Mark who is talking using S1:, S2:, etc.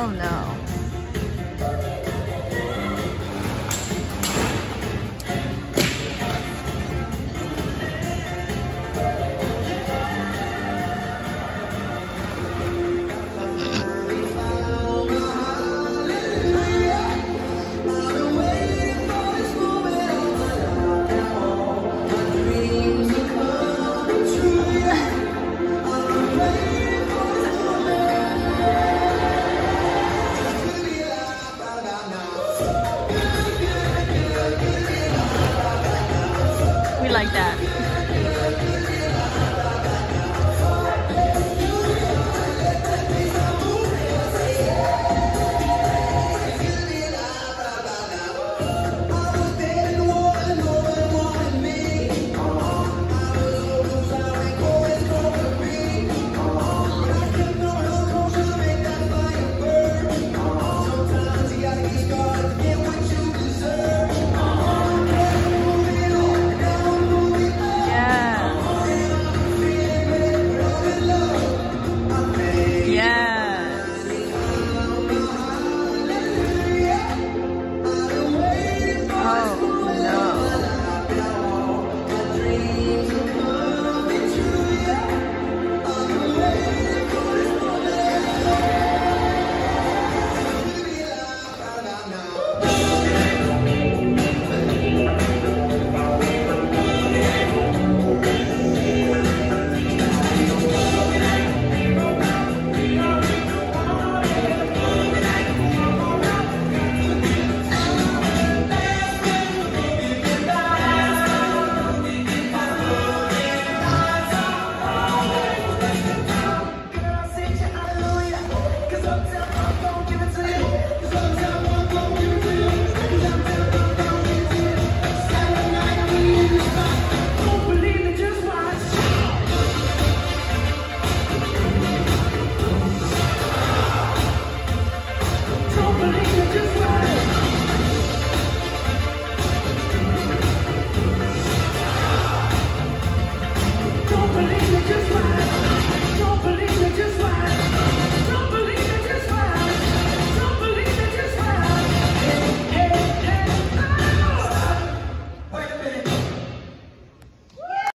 S1: Oh no. like that.